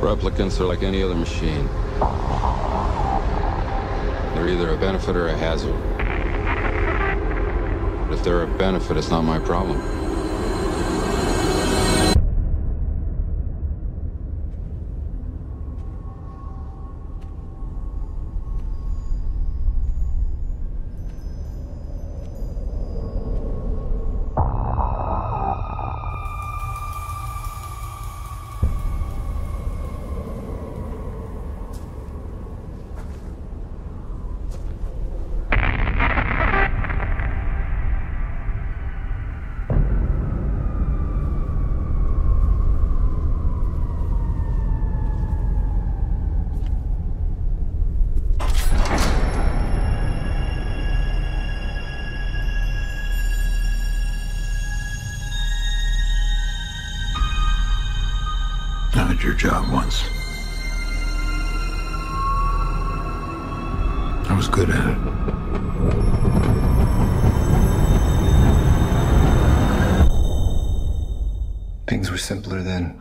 Replicants are like any other machine. They're either a benefit or a hazard. But if they're a benefit, it's not my problem. I did your job once. I was good at it. Things were simpler then.